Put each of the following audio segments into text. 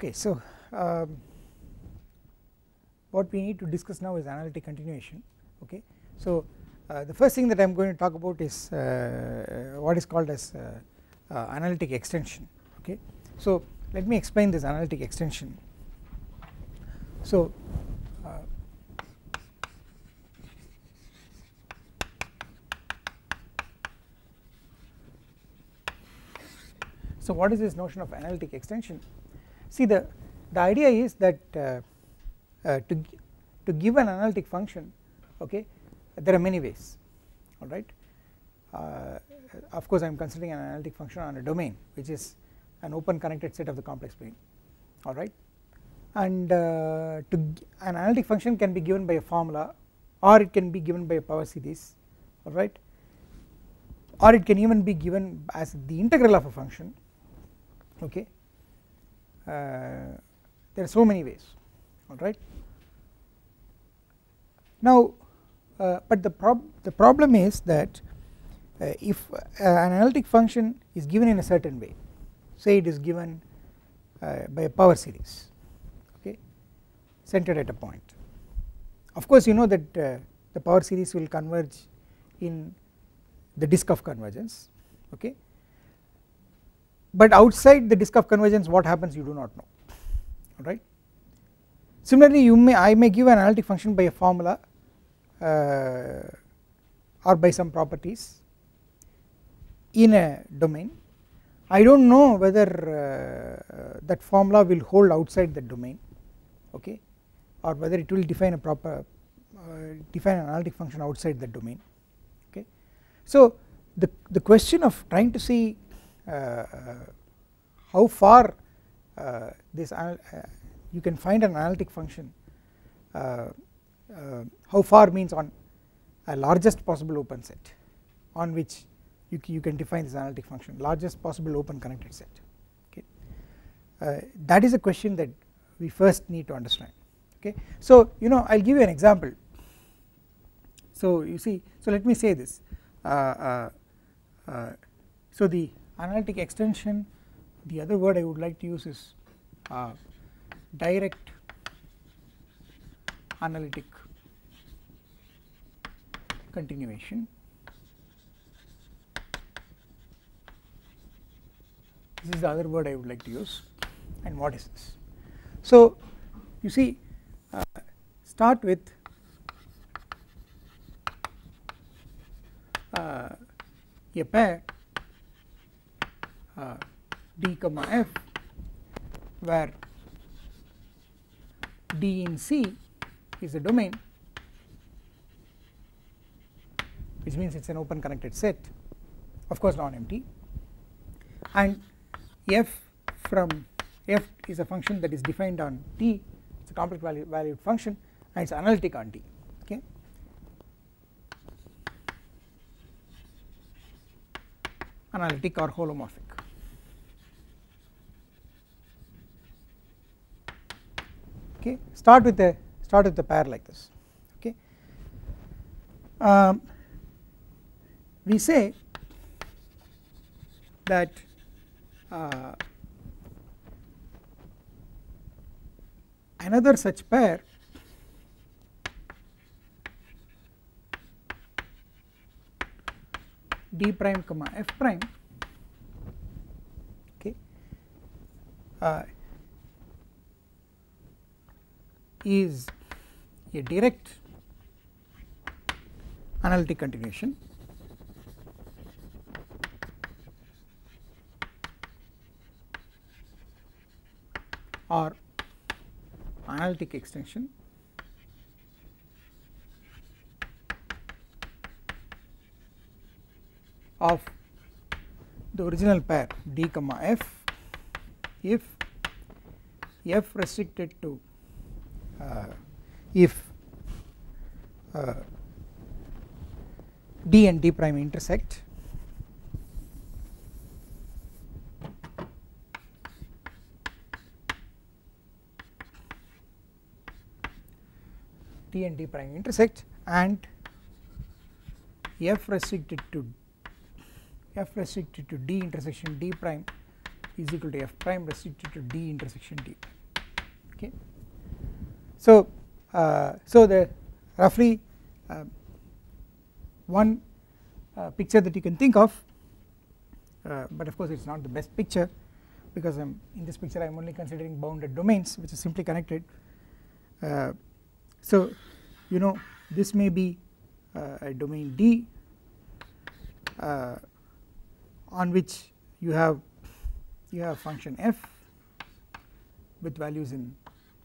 Okay, so um, what we need to discuss now is analytic continuation. Okay, so uh, the first thing that I am going to talk about is uh, what is called as uh, uh, analytic extension. Okay, so let me explain this analytic extension. So. uh, So what is this notion of analytic extension? See the the idea is that uh, uh, to to give an analytic function, okay, there are many ways, all right. Uh, of course, I am considering an analytic function on a domain, which is an open connected set of the complex plane, all right. And uh, to an analytic function can be given by a formula, or it can be given by a power series, all right, or it can even be given as the integral of a function, okay there are so many ways alright. Now uh, but the, prob the problem is that uh, if an analytic function is given in a certain way say it is given by a power series okay centered at a point of course you know that the power series will converge in the disk of convergence okay but outside the disk of convergence what happens you do not know alright. Similarly you may I may give an analytic function by a formula uh, or by some properties in a domain I do not know whether uh, that formula will hold outside the domain okay or whether it will define a proper uh, define an analytic function outside the domain okay. So the, the question of trying to see how far uh, this uh, you can find an analytic function how far means on a largest possible open set on which you, you can define this analytic function largest possible open connected set okay? Uh, that is a question that we first need to understand okay? So you know I'll give you an example. So you see so let me say this. Uh, uh, so the analytic extension the other word I would like to use is uh, direct analytic continuation. This is the other word I would like to use. And what is this? So you see uh, start with uh, a pair d comma f where d in C is a domain which means it is an open connected set of course non empty. And f from f is a function that is defined on d. It is a complex value valued function and it is analytic on d okay. analytic or holomorphic okay? Start with a start with a pair like this. Okay? Um, we say that uh, another such pair d prime comma f prime okay? Uh, is a direct analytic continuation. Or analytic extension. Of the original pair d comma f if f restricted to if uh, d and d prime intersect d and d prime intersect and f restricted to f restricted to d intersection d prime is equal to f prime restricted to d intersection d. Okay so uh, so the roughly uh, one uh, picture that you can think of uh, but of course it is not the best picture because I am in this picture I am only considering bounded domains which is simply connected. Uh, so you know this may be uh, a domain D on which you have you have function f with values in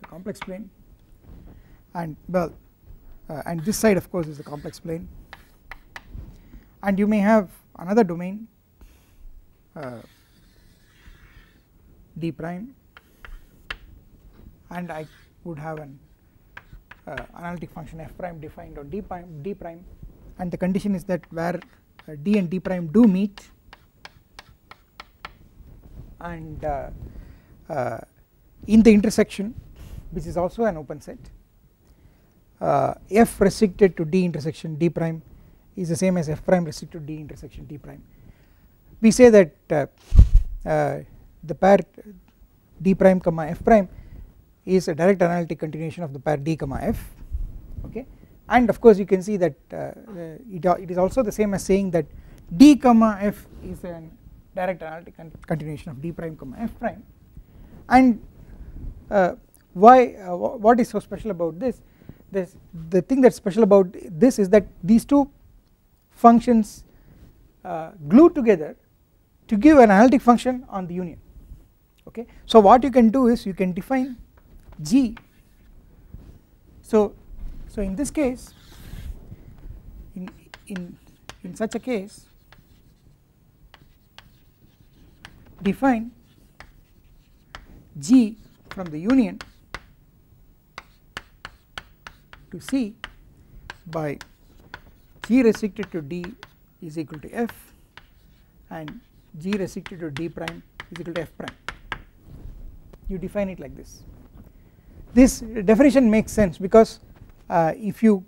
the complex plane and well uh, and this side of course is the complex plane. And you may have another domain uh, d prime. And I would have an uh, analytic function f prime defined on d prime d prime. And the condition is that where uh, d and d prime do meet. And uh, uh, in the intersection which is also an open set f restricted to d intersection d prime is the same as f prime restricted to d intersection d prime. We say that uh, uh, the pair d prime comma f prime is a direct analytic continuation of the pair d comma f okay? And of course you can see that uh, it, it is also the same as saying that d comma f is a direct analytic continuation of d prime comma f prime. And uh, why uh, what is so special about this this the thing that's special about this is that these two functions uh, glue together to give an analytic function on the union. Okay? So what you can do is you can define g. So so in this case in in in such a case define g from the union to c by g restricted to d is equal to f and g restricted to d prime is equal to f prime. You define it like this. This definition makes sense because uh, if you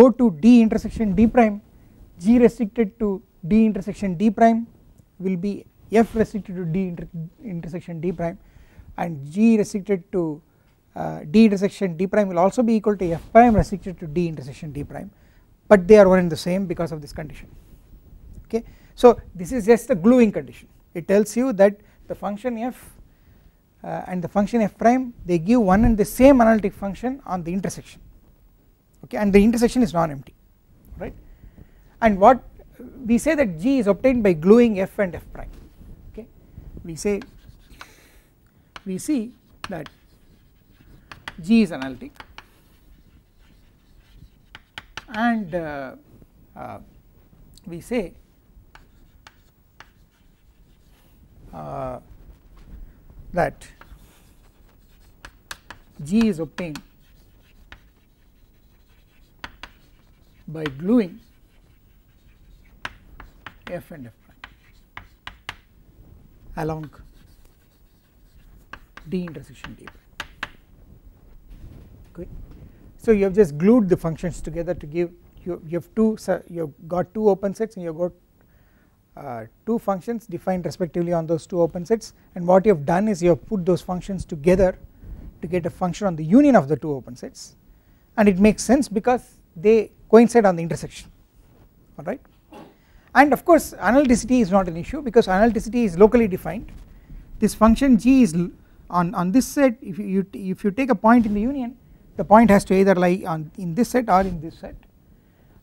go to d intersection d prime g restricted to d intersection d prime will be f restricted to d inter intersection d prime and g restricted to d intersection d prime will also be equal to f prime restricted to d intersection d prime. But they are one and the same because of this condition. Okay? So this is just a gluing condition. It tells you that the function f uh, and the function f prime they give one and the same analytic function on the intersection. Okay? And the intersection is non-empty. Right? And what we say that g is obtained by gluing f and f prime. Okay? We say we see that g is analytic and uh, uh, we say uh, that G is obtained by gluing F and F prime along D intersection D prime. Okay. So you have just glued the functions together to give you, you have two you have got two open sets and you have got uh, two functions defined respectively on those two open sets. And what you have done is you have put those functions together to get a function on the union of the two open sets. And it makes sense because they coincide on the intersection. Alright and of course analyticity is not an issue because analyticity is locally defined. This function g is on, on this set if you if you take a point in the union the point has to either lie on in this set or in this set.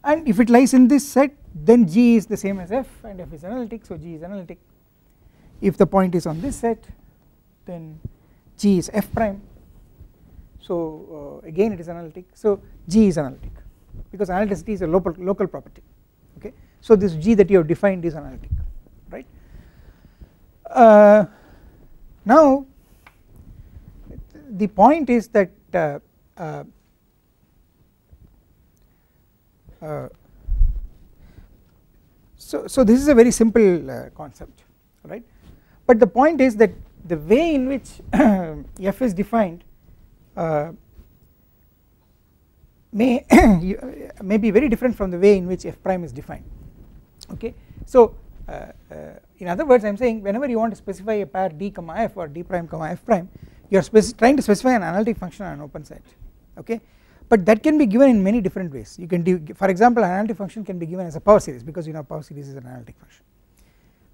And if it lies in this set then G is the same as F and F is analytic so G is analytic. If the point is on this set then G is F prime. So uh, again it is analytic. So G is analytic because analyticity is a local local property okay? So this G that you have defined is analytic right? Uh, now the point is that uh, uh, uh, so, so this is a very simple uh, concept right? But the point is that the way in which f is defined uh, may may be very different from the way in which f prime is defined okay? So uh, uh, in other words I am saying whenever you want to specify a pair d comma f or d prime comma f prime you are trying to specify an analytic function on an open set okay? But that can be given in many different ways. You can do for example an analytic function can be given as a power series because you know power series is an analytic function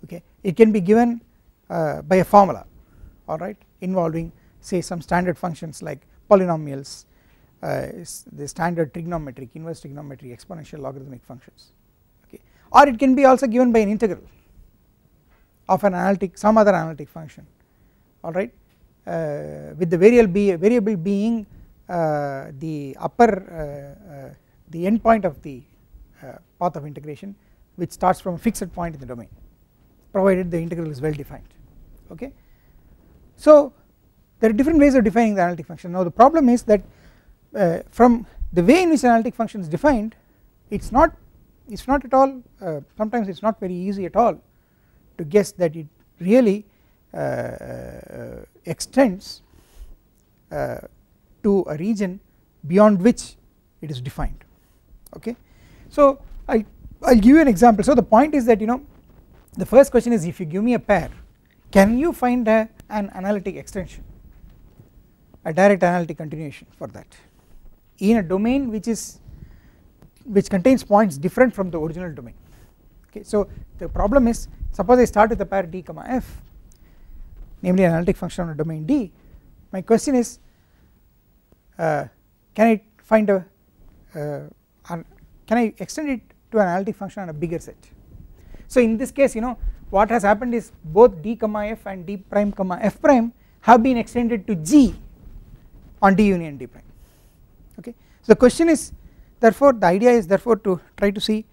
okay? It can be given uh, by a formula alright involving say some standard functions like polynomials uh, the standard trigonometric inverse trigonometry exponential logarithmic functions okay? Or it can be also given by an integral of an analytic some other analytic function alright uh, with the variable be variable being the upper uh, uh, the end point of the path of integration which starts from a fixed point in the domain provided the integral is well defined okay. So there are different ways of defining the analytic function now the problem is that uh, from the way in which analytic function is defined it is not it is not at all uh, sometimes it is not very easy at all to guess that it really uh, extends to a region beyond which it is defined okay. So I I will give you an example. So the point is that you know the first question is if you give me a pair can you find a, an analytic extension a direct analytic continuation for that? In a domain which is which contains points different from the original domain okay? So the problem is suppose I start with a pair d comma f namely an analytic function on a domain d my question is can I find a uh, can I extend it to an analytic function on a bigger set? So in this case you know what has happened is both d comma f and d prime comma f prime have been extended to g on d union d prime. Okay? So the question is therefore the idea is therefore to try to see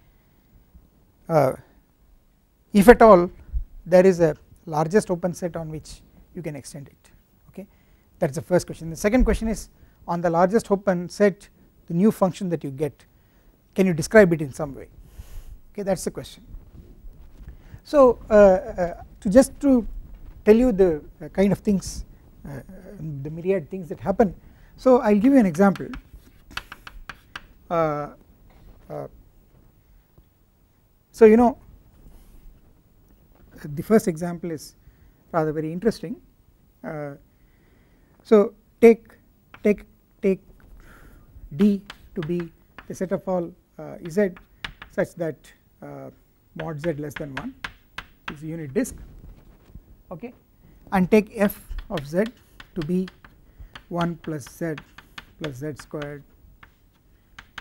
uh, if at all there is a largest open set on which you can extend it. Okay? That is the first question. The second question is on the largest open set the new function that you get. Can you describe it in some way? Okay that is the question. So uh, uh, to just to tell you the uh, kind of things uh, the myriad things that happen. So I will give you an example. Uh, uh, so you know the first example is rather very interesting. So take take take D to be the set of all uh, Z such that uh, mod Z less than 1 is a unit disk okay and take f of Z to be 1 plus Z plus Z squared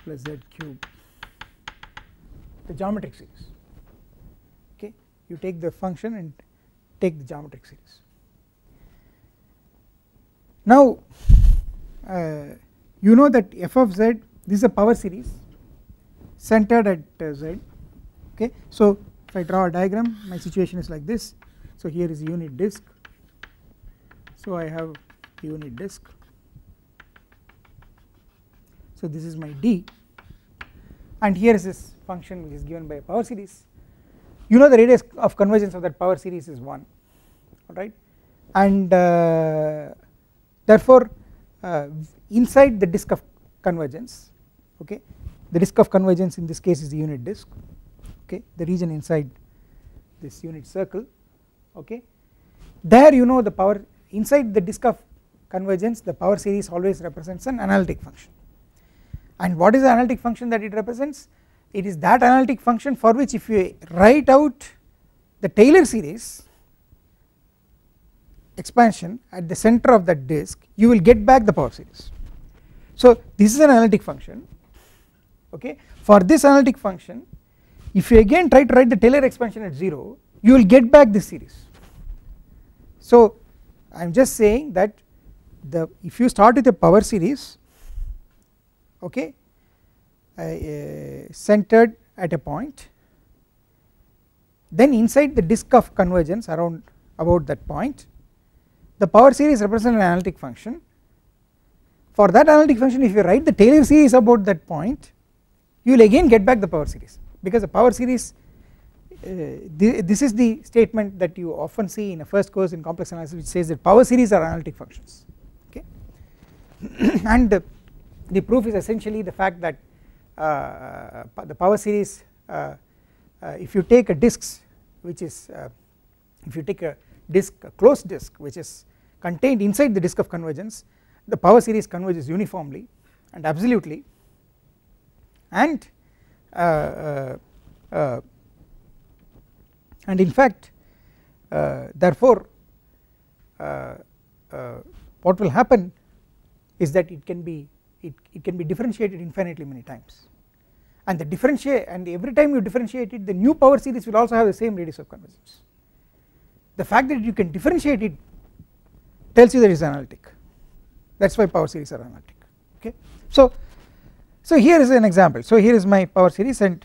plus Z cube. The geometric series okay. You take the function and take the geometric series. Now you know that f of z this is a power series centered at uh, z okay? So if I draw a diagram my situation is like this. So here is unit disk. So I have unit disk. So this is my d. And here is this function which is given by a power series. You know the radius of convergence of that power series is 1 alright? And uh, therefore uh, Uh, inside the disk of convergence okay the disk of convergence in this case is the unit disk okay the region inside this unit circle okay. There you know the power inside the disk of convergence the power series always represents an analytic function. And what is the analytic function that it represents? It is that analytic function for which if you write out the Taylor series expansion at the center of that disk you will get back the power series. So this is an analytic function okay for this analytic function if you again try to write the Taylor expansion at 0 you will get back this series. So I am just saying that the if you start with a power series okay uh, uh, centered at a point then inside the disk of convergence around about that point the power series represents an analytic function. For that analytic function if you write the Taylor series about that point you will again get back the power series. Because the power series uh, this is the statement that you often see in a first course in complex analysis which says that power series are analytic functions. Okay? And the proof is essentially the fact that uh, the power series uh, uh, if you take a disks which is uh, if you take a disk a closed disk which is contained inside the disk of convergence the power series converges uniformly and absolutely. And uh, uh, and in fact therefore what will happen is that it can be it, it can be differentiated infinitely many times. And the differentiate and every time you differentiate it the new power series will also have the same radius of convergence. The fact that you can differentiate it tells you that it is analytic. That is why power series are analytic okay? So so here is an example. So here is my power series and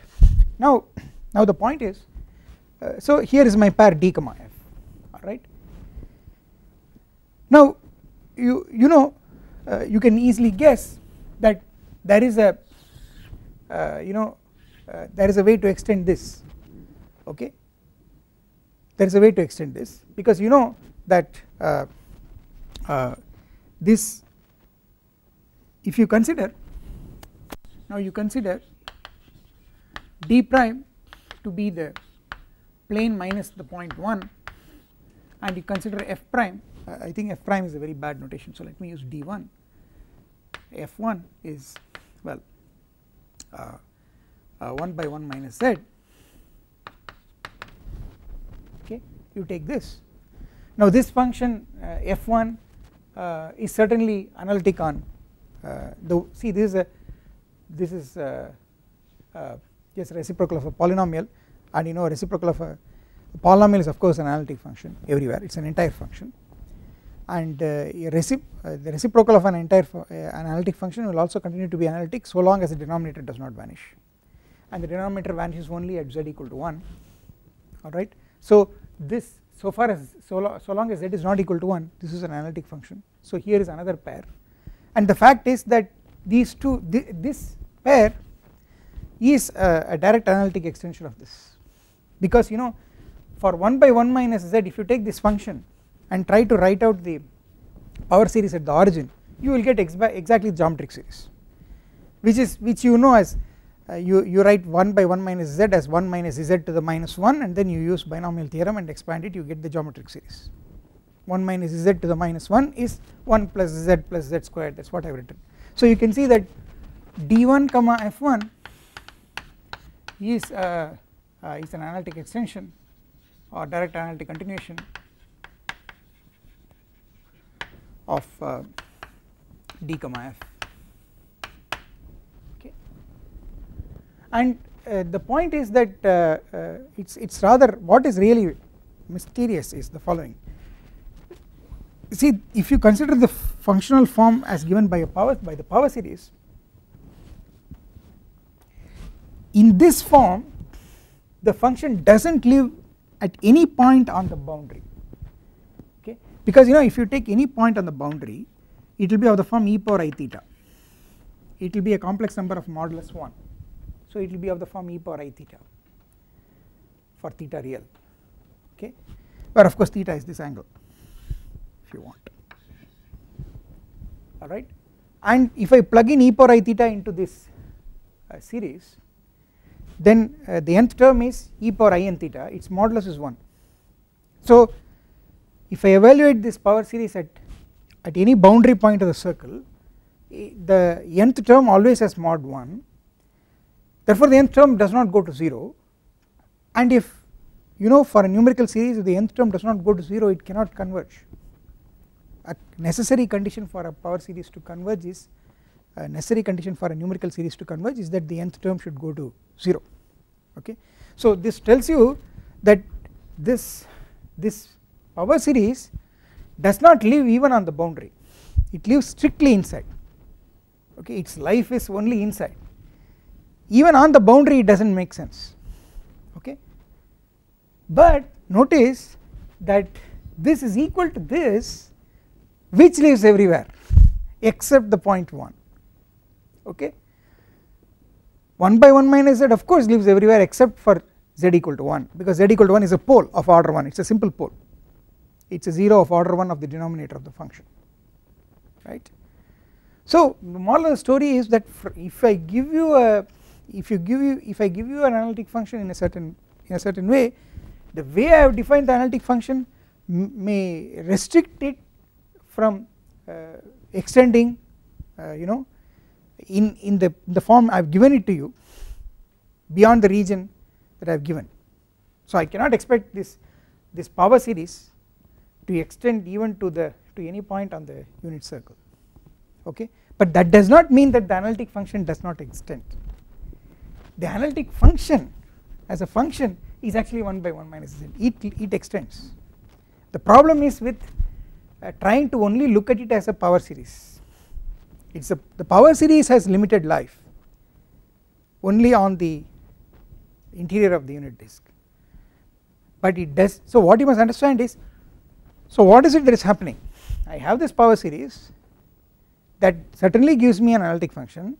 now now the point is uh, so here is my pair d comma f alright? Now you you know uh, you can easily guess that there is a uh, you know uh, there is a way to extend this okay? There is a way to extend this because you know that uh, this if you consider now you consider d prime to be the plane minus the point 1 and you consider f prime uh, I think f prime is a very bad notation so let me use d1 f1 is well uh, uh, 1 by 1 minus z. Okay you take this. Now this function uh, f1 uh, is certainly analytic on. Uh, the see this is a this is uh, just reciprocal of a polynomial. And you know reciprocal of a, a polynomial is of course an analytic function everywhere. It is an entire function. And uh, recip uh, the reciprocal of an entire uh, analytic function will also continue to be analytic so long as the denominator does not vanish. And the denominator vanishes only at z equal to 1 alright. So this so far as so, lo so long as z is not equal to 1 this is an analytic function. So here is another pair. And the fact is that these two th this pair is a, a direct analytic extension of this. Because you know for 1 by 1 minus z if you take this function and try to write out the power series at the origin you will get exactly the geometric series which is which you know as you, you write 1 by 1 minus z as 1 minus z to the minus 1 and then you use binomial theorem and expand it you get the geometric series 1 minus z to the minus 1 is 1 plus z plus z squared that is what I have written. So you can see that d1 comma f1 is, uh, uh, is an analytic extension or direct analytic continuation of uh, d comma f okay and uh, the point is that uh, uh, it's it's rather what is really mysterious is the following. See if you consider the functional form as given by a power by the power series in this form the function does not live at any point on the boundary. Okay. because you know if you take any point on the boundary it will be of the form e power i theta. It will be a complex number of modulus 1 so it will be of the form e power i theta for theta real okay? Where of course theta is this angle if you want. Alright and if I plug in e power i theta into this uh, series then uh, the nth term is e power i n theta. Its modulus is 1 so if I evaluate this power series at, at any boundary point of the circle the nth term always has mod 1 therefore the nth term does not go to 0 and if you know for a numerical series if the nth term does not go to 0 it cannot converge. A necessary condition for a power series to converge is a necessary condition for a numerical series to converge is that the nth term should go to 0 okay. So this tells you that this this power series does not live even on the boundary. It lives strictly inside. Okay? Its life is only inside even on the boundary it does not make sense. Okay? But notice that this is equal to this which lives everywhere except the point 1 okay? 1 by 1 minus z of course lives everywhere except for z equal to 1 because z equal to 1 is a pole of order 1 it is a simple pole. It is a 0 of order 1 of the denominator of the function. Right. So the moral of the story is that if I give you a if you give you if I give you an analytic function in a certain in a certain way the way I have defined the analytic function may restrict it from uh, extending uh, you know in in the the form I have given it to you beyond the region that I have given. So I cannot expect this this power series to extend even to the to any point on the unit circle okay? But that does not mean that the analytic function does not extend the analytic function as a function is actually 1 by 1 minus z. It, it extends. The problem is with uh, trying to only look at it as a power series. It's a the power series has limited life only on the interior of the unit disk. But it does so what you must understand is so what is it that is happening? I have this power series that certainly gives me an analytic function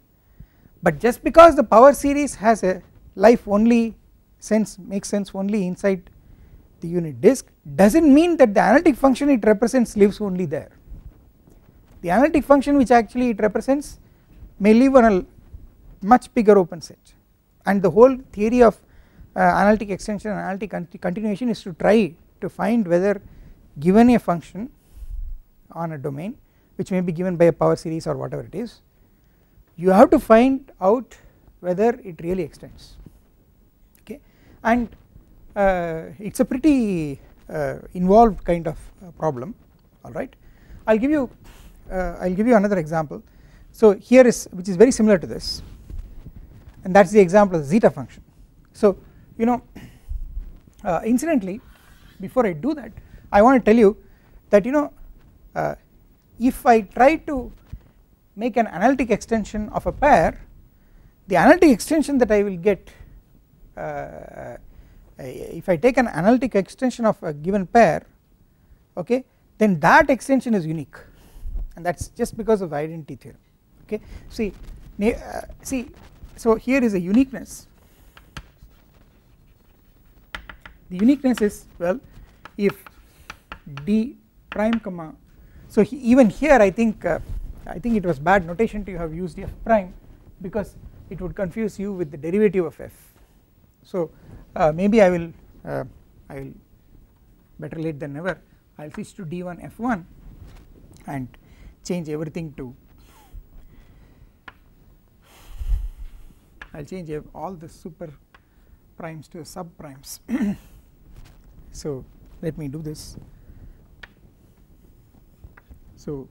but just because the power series has a life only sense makes sense only inside the unit disk does not mean that the analytic function it represents lives only there. The analytic function which actually it represents may live on a much bigger open set. And the whole theory of uh, analytic extension and analytic continuation is to try to find whether given a function on a domain which may be given by a power series or whatever it is you have to find out whether it really extends. Okay? And uh, it is a pretty uh, involved kind of uh, problem. Alright I will give you I will give you another example. So here is which is very similar to this. And that is the example of the zeta function. So you know uh, incidentally before I do that I want to tell you that you know uh, if I try to make an analytic extension of a pair the analytic extension that I will get uh, if I take an analytic extension of a given pair okay then that extension is unique. And that is just because of the identity theorem okay. See uh, see so here is a uniqueness. The uniqueness is well if d prime comma so he, even here I think uh, I think it was bad notation to have used f prime because it would confuse you with the derivative of f. So uh, maybe I will uh, I will better late than never. I will switch to d1 f1 and change everything to I will change all the super primes to sub primes. So let me do this. So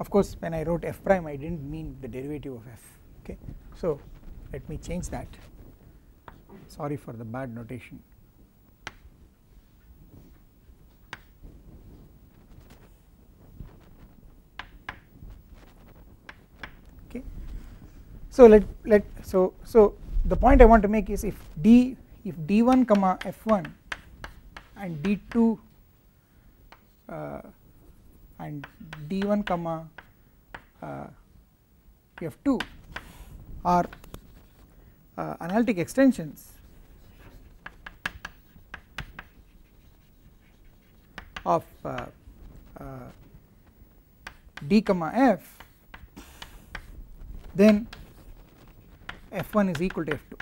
of course when I wrote f prime I did not mean the derivative of f okay? So let me change that. Sorry for the bad notation. Okay? So let let so so the point I want to make is if d if d1 comma f1 and d2 uh, and d1 comma uh, f2 are uh, analytic extensions. Of uh, uh, d comma f then f1 is equal to f2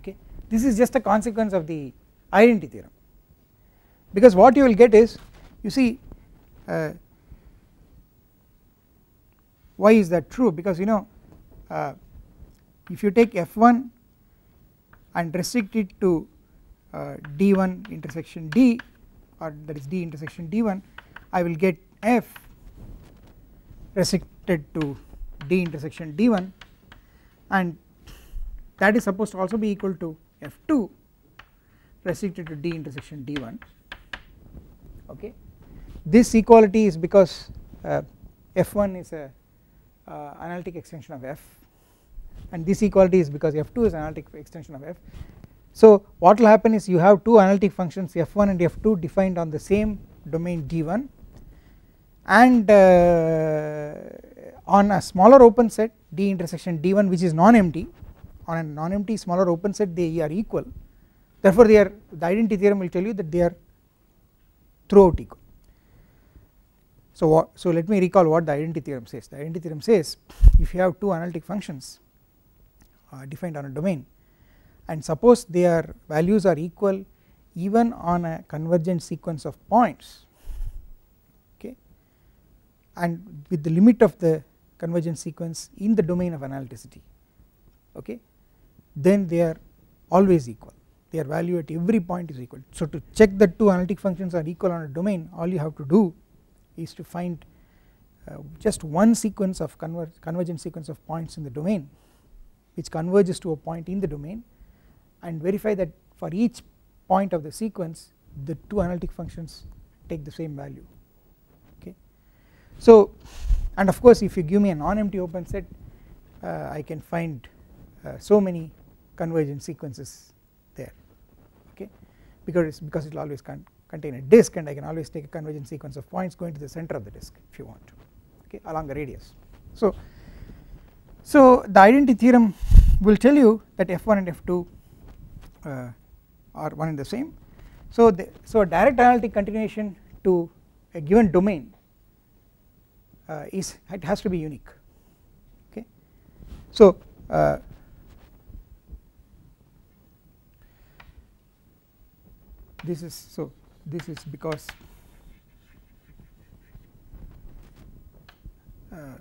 okay? This is just a consequence of the identity theorem. Because what you will get is you see uh, why is that true? Because you know uh, if you take f1 and restrict it to uh, d1 intersection d or that is d intersection d1 I will get f restricted to d intersection d1 and that is supposed to also be equal to f2 restricted to d intersection d1 okay this equality is because uh, f1 is a uh, analytic extension of f and this equality is because f2 is analytic extension of f. So what will happen is you have two analytic functions f1 and f2 defined on the same domain d1 and uh, on a smaller open set d intersection d1 which is non-empty on a non-empty smaller open set they are equal. Therefore they are the identity theorem will tell you that they are throughout equal So what, so let me recall what the identity theorem says. The identity theorem says if you have two analytic functions uh, defined on a domain and suppose their values are equal even on a convergent sequence of points okay and with the limit of the convergent sequence in the domain of analyticity okay then they are always equal. Their value at every point is equal. So to check that two analytic functions are equal on a domain all you have to do is to find uh, just one sequence of conver convergent sequence of points in the domain which converges to a point in the domain and verify that for each point of the sequence the two analytic functions take the same value okay? So and of course if you give me a non-empty open set uh, I can find uh, so many convergent sequences there okay? Because because it will always con contain a disk and I can always take a convergent sequence of points going to the center of the disk if you want okay along the radius. So so the identity theorem will tell you that f1 and f2 uh, are one and the same. So the, so direct analytic continuation to a given domain uh, is it has to be unique okay. So uh, this is so this is because uh,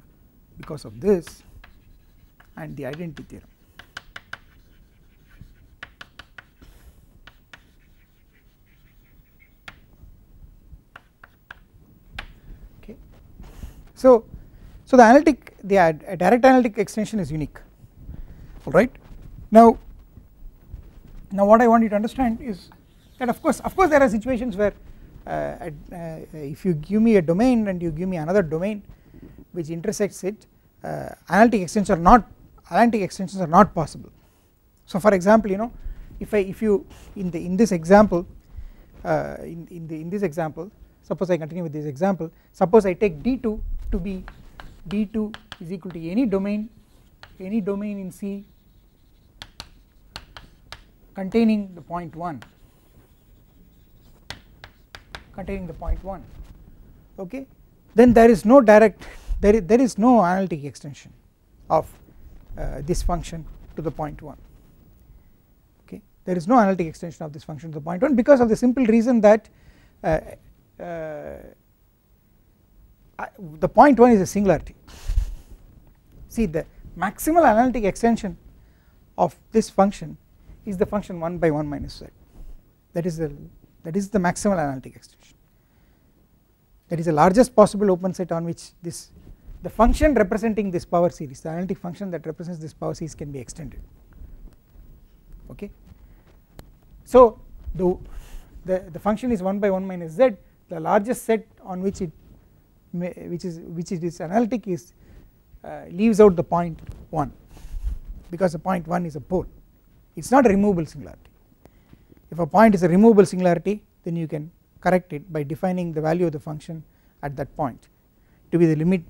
because of this and the identity theorem. Okay. So so the analytic the direct analytic extension is unique. All right? Now now what i want you to understand is that of course of course there are situations where uh, uh, if you give me a domain and you give me another domain which intersects it uh, analytic extensions are not analytic extensions are not possible. So for example you know if I if you in the in this example uh, in, in the in this example suppose I continue with this example suppose I take d2 to be d2 is equal to any domain any domain in C containing the point 1 containing the point 1 okay? Then there is no direct there is, there is no analytic extension of uh, this function to the point 1 okay? There is no analytic extension of this function to the point 1 because of the simple reason that uh, uh, the point 1 is a singularity. See the maximal analytic extension of this function is the function 1 by 1 minus z. That is the that is the maximal analytic extension. That is the largest possible open set on which this the function representing this power series the analytic function that represents this power series can be extended. Okay? So the the, the function is 1 by 1 minus z. The largest set on which it may, which is which it is analytic is uh, leaves out the point 1 because the point 1 is a pole. It is not a removable singularity if a point is a removable singularity then you can correct it by defining the value of the function at that point to be the limit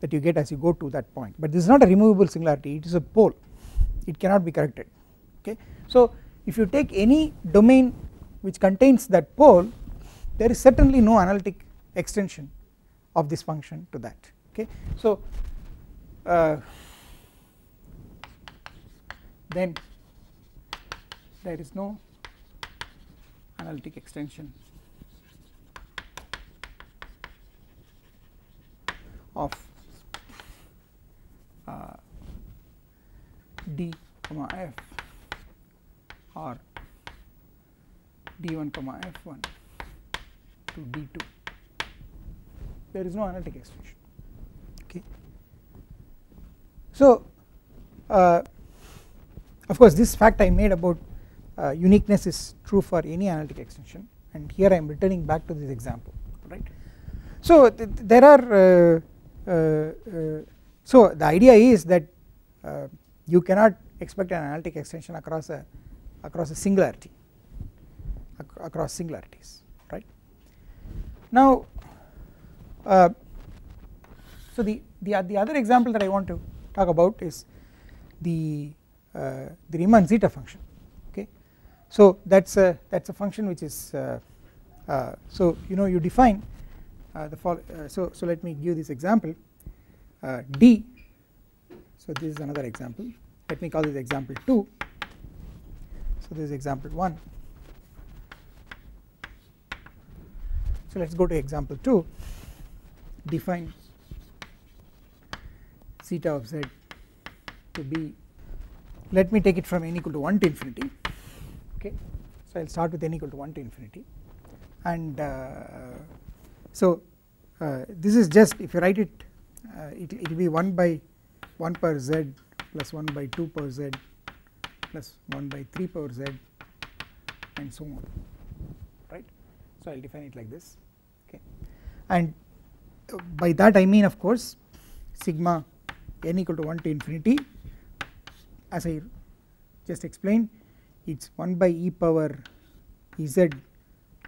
that you get as you go to that point. But this is not a removable singularity it is a pole. It cannot be corrected. Okay? So if you take any domain which contains that pole there is certainly no analytic extension of this function to that. Okay? So uh, then there is no analytic extension of uh, d comma f or d1 comma f1 to d2 there is no analytic extension. Okay. So uh, of course this fact I made about uh, uniqueness is true for any analytic extension and here I am returning back to this example right. So th there are uh, uh, uh, so the idea is that uh, you cannot expect an analytic extension across a across a singularity ac across singularities right. Now so the, the the other example that I want to talk about is the uh, the Riemann zeta function so that's a that's a function which is uh, uh, so you know you define uh, the follow, so so let me give this example. D so this is another example. Let me call this example 2 so this is example 1 so let us go to example 2 define zeta of z to be let me take it from n equal to 1 to infinity okay. So I will start with n equal to 1 to infinity. And uh, so uh, this is just if you write it uh, it will be 1 by 1 per z plus 1 by 2 per z plus 1 by 3 per z and so on. Right? So I will define it like this. Okay. And by that I mean of course sigma n equal to 1 to infinity. As I just explained it is 1 by e power z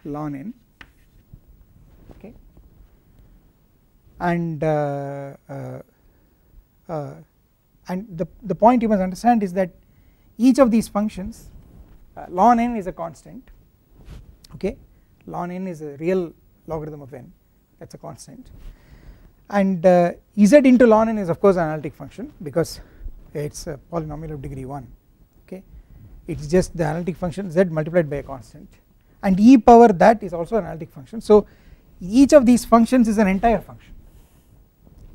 ln n okay? And uh, uh, uh, and the, the point you must understand is that each of these functions uh, ln n is a constant okay? Ln n is a real logarithm of n that is a constant. And uh, z into ln n is of course an analytic function because it is a polynomial of degree 1 okay it is just the analytic function z multiplied by a constant. And e power that is also an analytic function. So each of these functions is an entire function.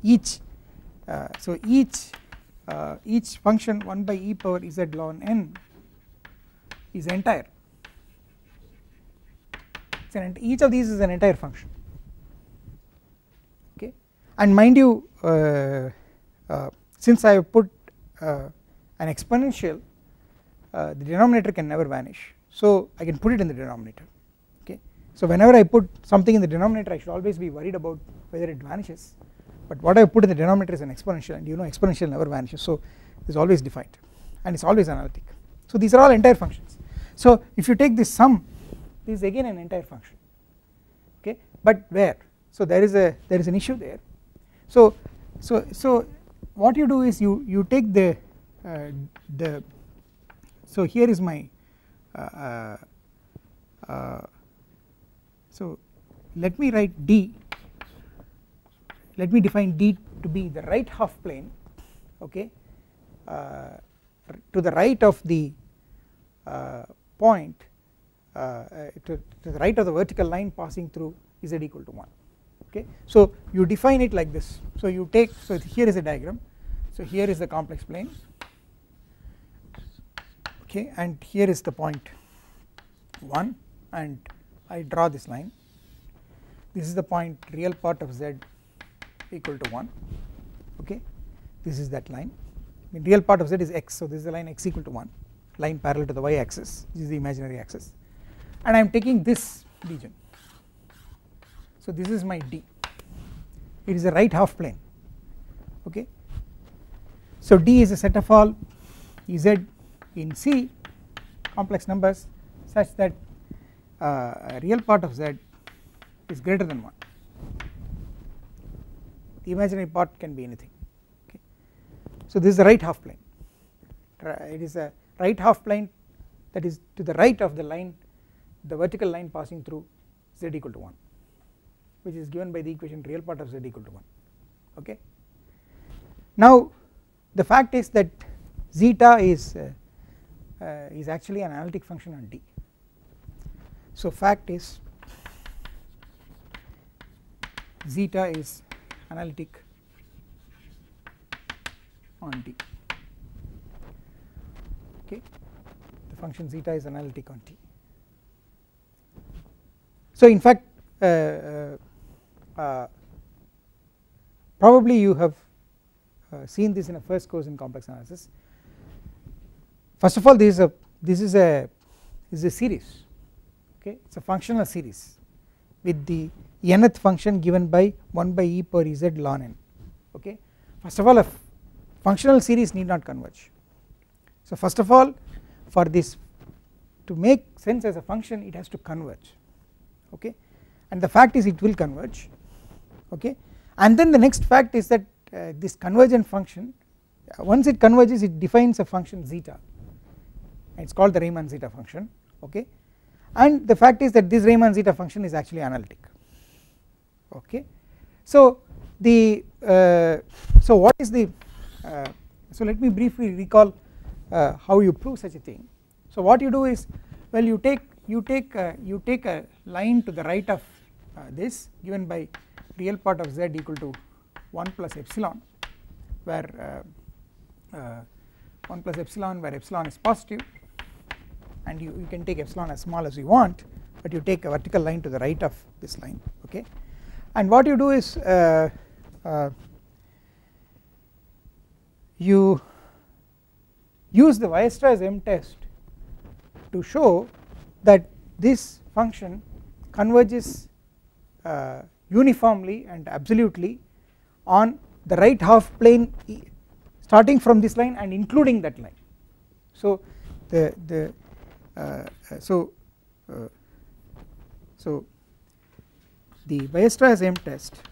Each uh, so each uh, each function 1 by e power z ln n is entire. An each of these is an entire function. Okay? And mind you uh, uh, since I have put uh, an exponential uh, the denominator can never vanish. So I can put it in the denominator okay? So whenever I put something in the denominator I should always be worried about whether it vanishes. But what I put in the denominator is an exponential and you know exponential never vanishes. So it is always defined and it is always analytic. So these are all entire functions. So if you take this sum this is again an entire function okay? But where? So there is a there is an issue there. So so so what you do is you you take the uh, the so here is my uh, uh, uh so let me write d. Let me define d to be the right half plane okay? Uh, to the right of the uh, point uh, to, to, the right of the vertical line passing through z equal to 1 okay? So you define it like this. So you take so here is a diagram. So here is the complex plane okay and here is the point 1 and I draw this line. This is the point real part of z equal to 1 okay? This is that line. I mean real part of z is x so this is the line x equal to 1 line parallel to the y axis. This is the imaginary axis. And I am taking this region. So this is my d. It is a right half plane okay? So d is a set of all z in C complex numbers such that uh, real part of z is greater than 1 the imaginary part can be anything okay? So this is the right half plane. It is a right half plane that is to the right of the line the vertical line passing through z equal to 1 which is given by the equation real part of z equal to 1 okay? Now the fact is that zeta is uh, is actually an analytic function on d. So fact is zeta is analytic on D. Okay? The function zeta is analytic on D so in fact uh, uh, uh, probably you have uh, seen this in a first course in complex analysis first of all this is a this is a is a series okay? It is a functional series with the nth function given by 1 by e per z ln n okay? First of all a functional series need not converge. So first of all for this to make sense as a function it has to converge okay? And the fact is it will converge okay? And then the next fact is that uh, this convergent function uh, once it converges it defines a function zeta it is called the Riemann zeta function okay? And the fact is that this Riemann zeta function is actually analytic okay? So the uh, so what is the uh, so let me briefly recall uh, how you prove such a thing. So what you do is well you take you take uh, you take a line to the right of uh, this given by real part of z equal to 1 plus epsilon where uh, uh, 1 plus epsilon where epsilon is positive and you, you can take epsilon as small as you want but you take a vertical line to the right of this line okay and what you do is uh, uh, you use the Weierstrass M test to show that this function converges uh, uniformly and absolutely on the right half plane starting from this line and including that line. So the the so uh, so the Weierstrass M test.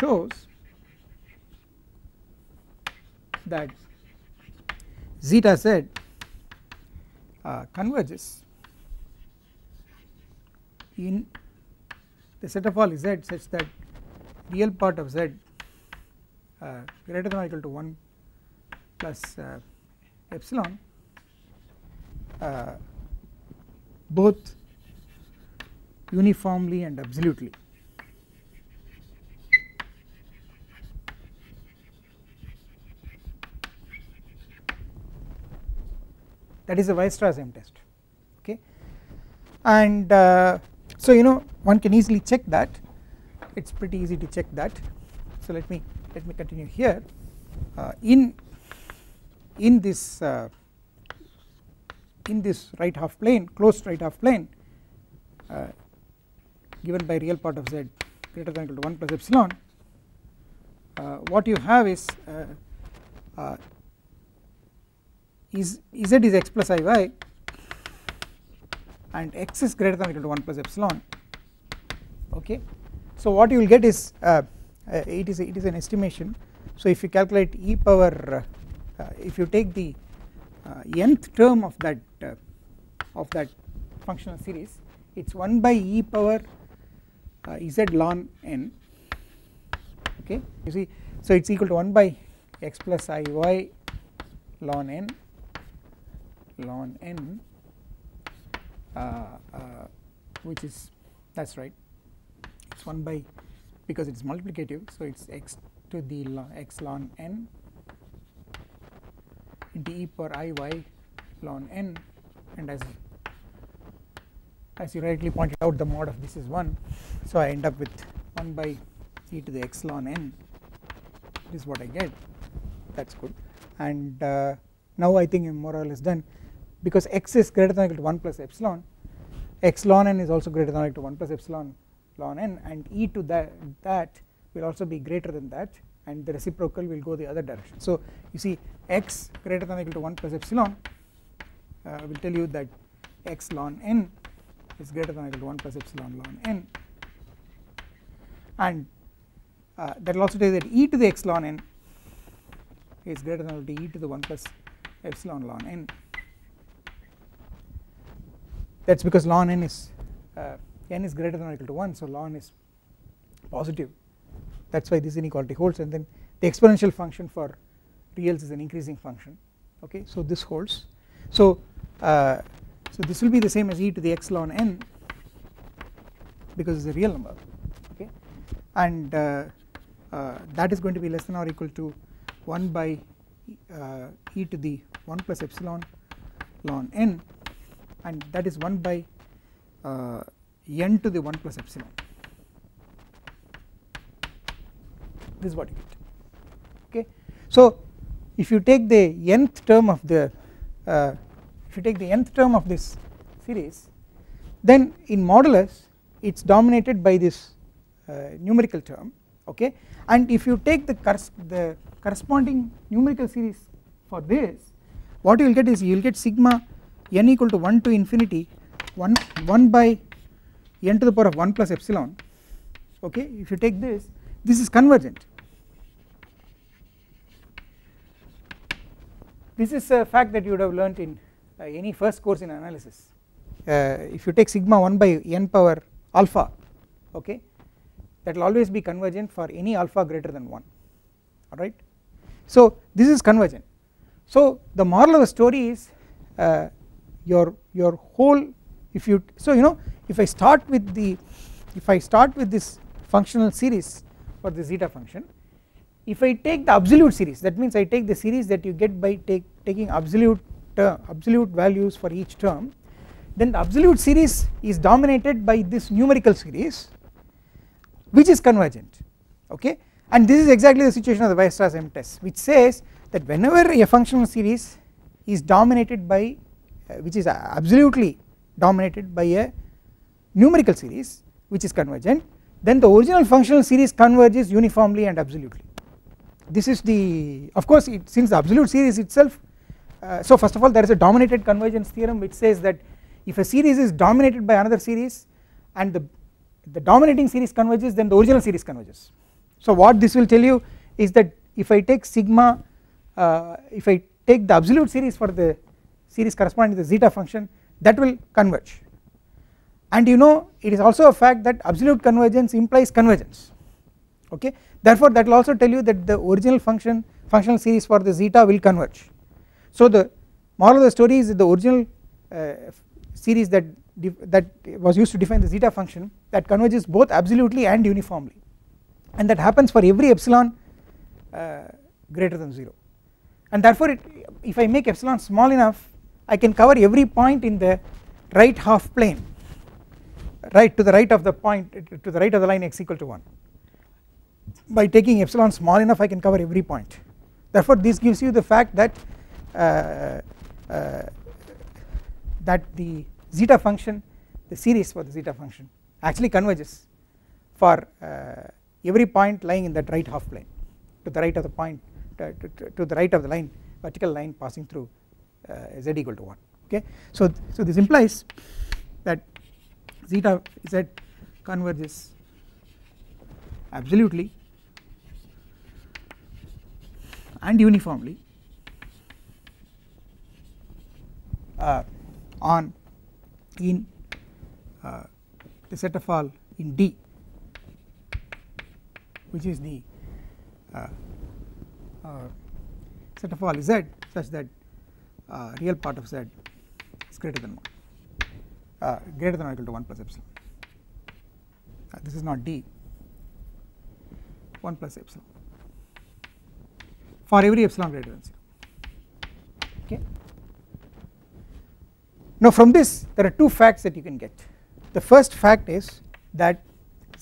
shows that zeta z uh, converges in the set of all z such that real part of z uh, greater than or equal to 1 plus uh, epsilon uh, both uniformly and absolutely. That is the Weierstrass M test okay? And uh, so you know one can easily check that. It is pretty easy to check that. So let me let me continue here. Uh, in in this uh, in this right half plane closed right half plane uh, given by real part of z greater than equal to 1 plus epsilon uh, what you have is uh, uh, is z is x plus iy and x is greater than equal to 1 plus epsilon. Okay? So what you will get is uh, it is a, it is an estimation. So if you calculate e power if you take the nth term of that of that functional series it is 1 by e power uh, z ln n okay? You see so it is equal to 1 by x plus i y ln n ln n uh, uh, which is that is right. It is 1 by because it is multiplicative so it is x to the x ln n into e power i y ln n. And as as you rightly pointed out the mod of this is 1 so I end up with 1 by e to the x ln n. This is what I get. That is good. And uh, now I think I am more or less done. Because x is greater than or equal to 1 plus epsilon. X ln n is also greater than or equal to 1 plus epsilon ln n. And e to that, that will also be greater than that. And the reciprocal will go the other direction. So you see x greater than or equal to 1 plus epsilon uh, will tell you that x ln n is greater than or equal to 1 plus epsilon ln n. And uh, that will also tell you that e to the x ln n is greater than or equal to e to the 1 plus epsilon ln n. That is because ln n is uh, n is greater than or equal to 1 so ln is positive. That is why this inequality holds and then the exponential function for reals is an increasing function okay? So this holds. So uh, so this will be the same as e to the epsilon n because it is a real number okay? And uh, uh, that is going to be less than or equal to 1 by uh, e to the 1 plus epsilon ln n and that is 1 by uh, n to the 1 plus epsilon. This is what you get okay? So if you take the nth term of the uh, if you take the nth term of this series then in modulus it is dominated by this uh, numerical term okay? And if you take the, the corresponding numerical series for this what you will get is you will get sigma n equal to 1 to infinity 1, 1 by n to the power of 1 plus epsilon okay? If you take this this is convergent this is a fact that you would have learnt in uh, any first course in analysis uh, if you take sigma 1 by n power alpha okay that will always be convergent for any alpha greater than 1 alright. So this is convergent so the moral of the story is uh, your your whole if you so you know if I start with the if I start with this functional series for the zeta function if I take the absolute series that means I take the series that you get by take, taking absolute term absolute values for each term then the absolute series is dominated by this numerical series which is convergent okay? And this is exactly the situation of the Weierstrass M test which says that whenever a functional series is dominated by uh, which is absolutely dominated by a numerical series which is convergent then the original functional series converges uniformly and absolutely this is the of course it, since the absolute series itself uh, so first of all there is a dominated convergence theorem which says that if a series is dominated by another series and the, the dominating series converges then the original series converges. So what this will tell you is that if I take sigma uh, if I take the absolute series for the series corresponding to the zeta function that will converge. And you know it is also a fact that absolute convergence implies convergence okay? Therefore that will also tell you that the original function functional series for the zeta will converge. So the moral of the story is that the original uh, series that that was used to define the zeta function that converges both absolutely and uniformly. And that happens for every epsilon uh, greater than 0 and therefore it, if I make epsilon small enough I can cover every point in the right half plane right to the right of the point to the right of the line x equal to 1 by taking epsilon small enough I can cover every point. Therefore this gives you the fact that uh, uh, that the zeta function the series for the zeta function actually converges for uh, every point lying in that right half plane to the right of the point to, to, to the right of the line vertical line passing through uh, z equal to 1 okay? So so this implies that zeta z converges absolutely and uniformly uh, on in uh, the set of all in D which is the uh, uh, set of all Z such that uh, real part of Z is greater than 1 uh, greater than or equal to 1 plus epsilon. This is not D. 1 plus epsilon for every epsilon greater than 0 okay. Now from this there are two facts that you can get. The first fact is that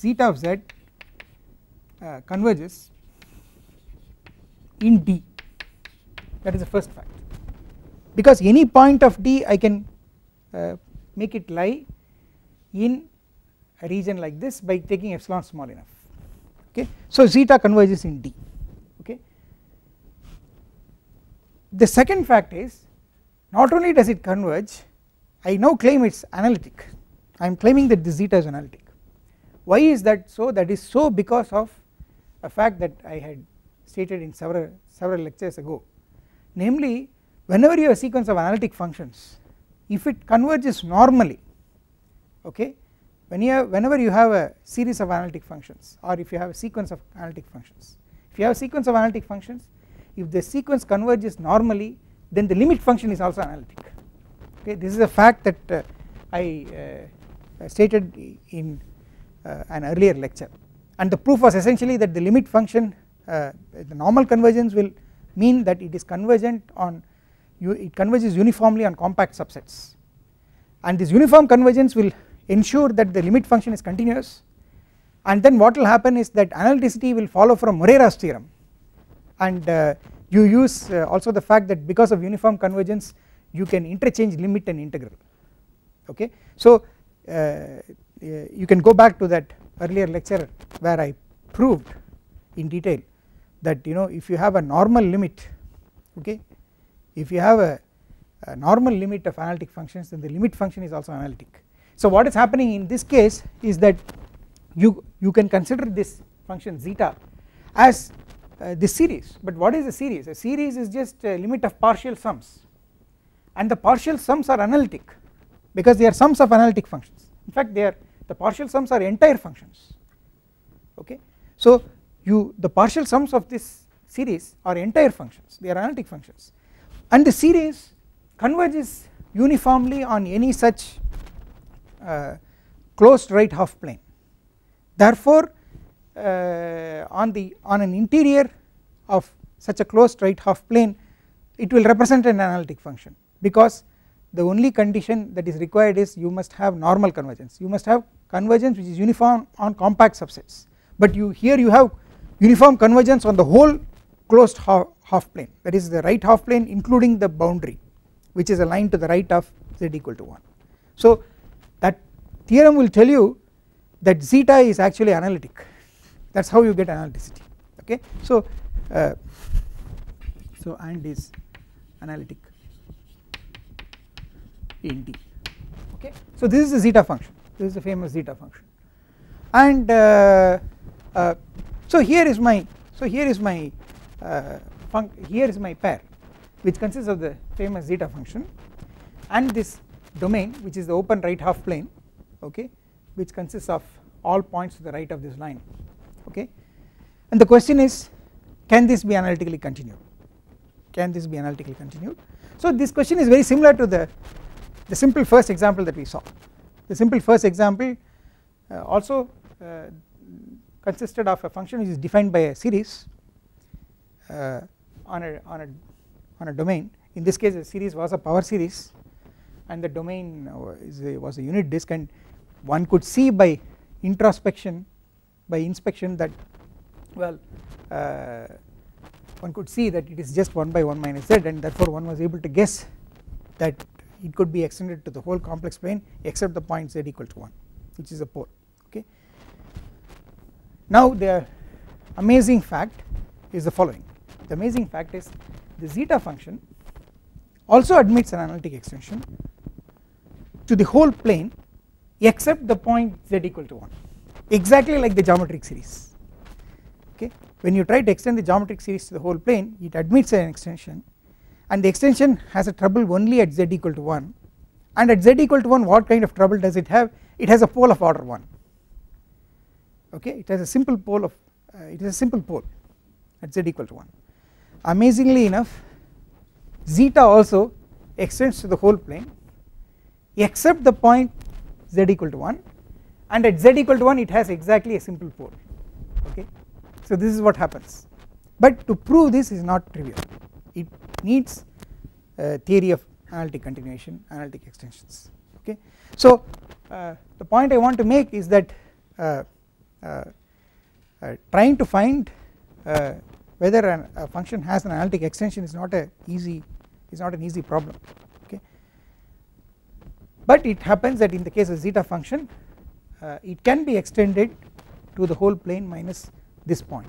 zeta of z uh, converges in D. That is the first fact. Because any point of D I can uh, make it lie in a region like this by taking epsilon small enough. Okay. So zeta converges in D okay the second fact is not only does it converge I now claim it is analytic. I am claiming that this zeta is analytic. Why is that so? That is so because of a fact that I had stated in several several lectures ago. Namely whenever you have a sequence of analytic functions if it converges normally okay when you have whenever you have a series of analytic functions or if you have a sequence of analytic functions if you have a sequence of analytic functions if the sequence converges normally then the limit function is also analytic. Okay this is a fact that uh, I uh, stated in uh, an earlier lecture. And the proof was essentially that the limit function uh, the normal convergence will mean that it is convergent on it converges uniformly on compact subsets. And this uniform convergence will ensure that the limit function is continuous. And then what will happen is that analyticity will follow from Morera's theorem and uh, you use uh, also the fact that because of uniform convergence you can interchange limit and integral okay. So uh, you can go back to that earlier lecture where I proved in detail that you know if you have a normal limit okay if you have a, a normal limit of analytic functions then the limit function is also analytic. So what is happening in this case is that you you can consider this function zeta as this series. But what is a series? A series is just a limit of partial sums. And the partial sums are analytic because they are sums of analytic functions. In fact they are the partial sums are entire functions. Okay? So you the partial sums of this series are entire functions. They are analytic functions. And the series converges uniformly on any such uh, closed right half plane. Therefore uh, Uh, on the on an interior of such a closed right half plane it will represent an analytic function because the only condition that is required is you must have normal convergence. You must have convergence which is uniform on compact subsets. But you here you have uniform convergence on the whole closed half, half plane. That is the right half plane including the boundary which is a line to the right of z equal to 1 so that theorem will tell you that zeta is actually analytic that is how you get analyticity okay? So uh, so and is analytic in D okay? So this is the zeta function. This is the famous zeta function. And uh, uh, so here is my so here is my uh, here is my pair which consists of the famous zeta function and this domain which is the open right half plane okay? Which consists of all points to the right of this line okay? And the question is can this be analytically continued? Can this be analytically continued? So this question is very similar to the the simple first example that we saw. The simple first example uh, also uh, consisted of a function which is defined by a series uh, on a on a on a domain. In this case the series was a power series and the domain a, was a unit disk and one could see by introspection by inspection that well uh, one could see that it is just 1 by 1 minus z and therefore one was able to guess that it could be extended to the whole complex plane except the point z equal to 1 which is a pole okay. Now the amazing fact is the following the amazing fact is the zeta function also admits an analytic extension to the whole plane except the point z equal to 1 exactly like the geometric series. Okay? When you try to extend the geometric series to the whole plane it admits an extension. And the extension has a trouble only at z equal to 1 and at z equal to 1 what kind of trouble does it have? It has a pole of order 1 okay? It has a simple pole of uh, it is a simple pole at z equal to 1 amazingly enough zeta also extends to the whole plane except the point z equal to 1 and at z equal to 1 it has exactly a simple pole okay? So this is what happens. But to prove this is not trivial. It needs a theory of analytic continuation analytic extensions okay? So uh, the point I want to make is that uh, uh, uh trying to find uh, whether an, a function has an analytic extension is not a easy is not an easy problem okay? But it happens that in the case of zeta function uh, it can be extended to the whole plane minus this point.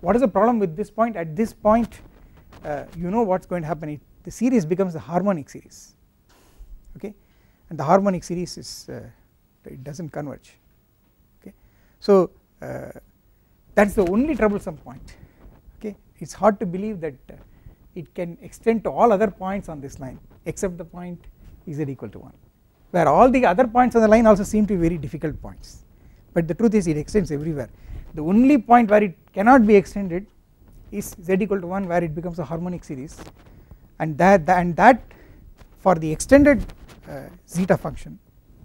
What is the problem with this point? At this point uh, you know what is going to happen. It, the series becomes the harmonic series okay? And the harmonic series is uh, it does not converge okay. So uh, that is the only troublesome point okay? It is hard to believe that uh, it can extend to all other points on this line except the point z equal to 1 where all the other points on the line also seem to be very difficult points. But the truth is it extends everywhere. The only point where it cannot be extended is z equal to 1 where it becomes a harmonic series. And that and that for the extended uh, zeta function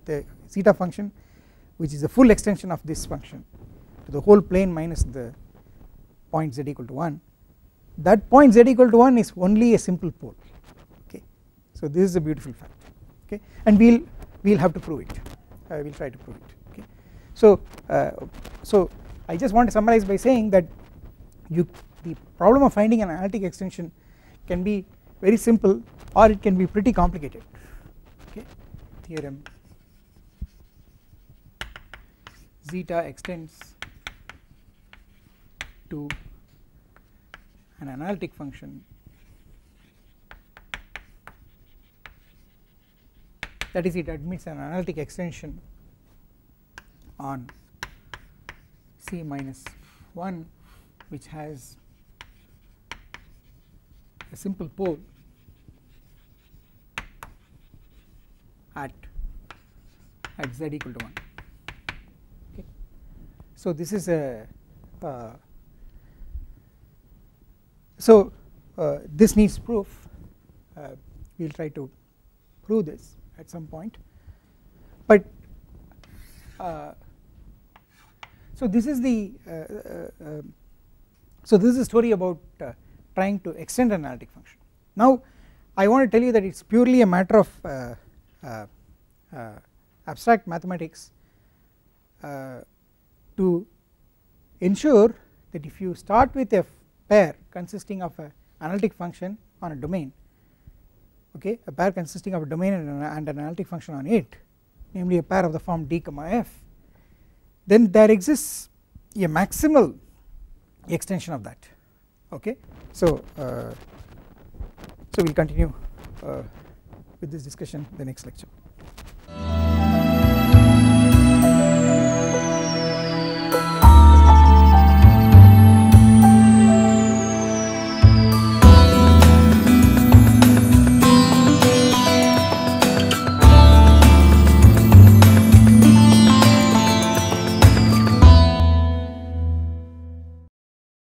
the zeta function which is a full extension of this function to the whole plane minus the point z equal to 1 that point z equal to 1 is only a simple pole. Okay. So this is a beautiful fact. Okay. And we'll we'll have to prove it. Uh, we'll try to prove it okay? So uh, so i just want to summarize by saying that you the problem of finding an analytic extension can be very simple or it can be pretty complicated okay? Theorem zeta extends to an analytic function that is it admits an analytic extension on C minus 1 which has a simple pole at at z equal to 1 okay. So this is a uh, so uh, this needs proof. Uh, we will try to prove this at some point. But uh, so this is the uh, uh, um, so this is a story about trying to extend an analytic function. Now I want to tell you that it is purely a matter of uh, uh, uh, abstract mathematics to ensure that if you start with a pair consisting of an analytic function on a domain okay a pair consisting of a domain and an, and an analytic function on it namely a pair of the form d comma f. Then there exists a maximal extension of that. Okay so uh, so we will continue uh, with this discussion the next lecture